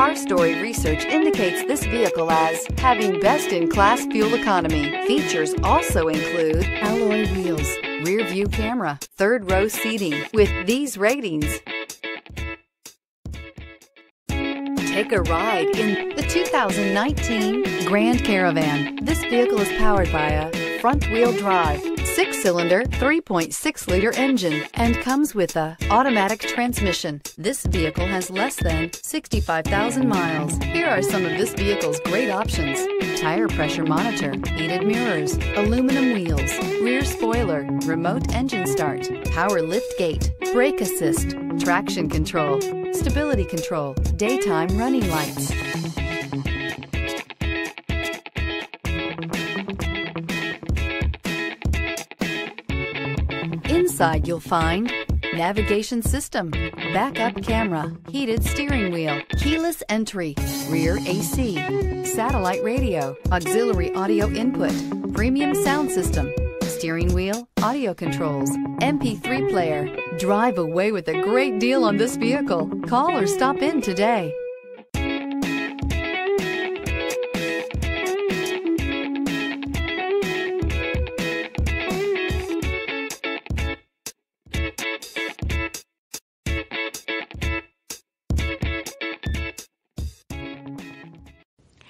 Car Story research indicates this vehicle as having best in class fuel economy. Features also include alloy wheels, rear view camera, third row seating. With these ratings, Take a ride in the 2019 Grand Caravan. This vehicle is powered by a front-wheel drive, six-cylinder, 3.6-liter engine, and comes with a automatic transmission. This vehicle has less than 65,000 miles. Here are some of this vehicle's great options. Tire pressure monitor, heated mirrors, aluminum wheels, rear spoiler, remote engine start, power lift gate, brake assist, traction control, stability control, daytime running lights. Inside you'll find navigation system, backup camera, heated steering wheel, keyless entry, rear AC, satellite radio, auxiliary audio input, premium sound system, steering wheel, audio controls, MP3 player. Drive away with a great deal on this vehicle. Call or stop in today.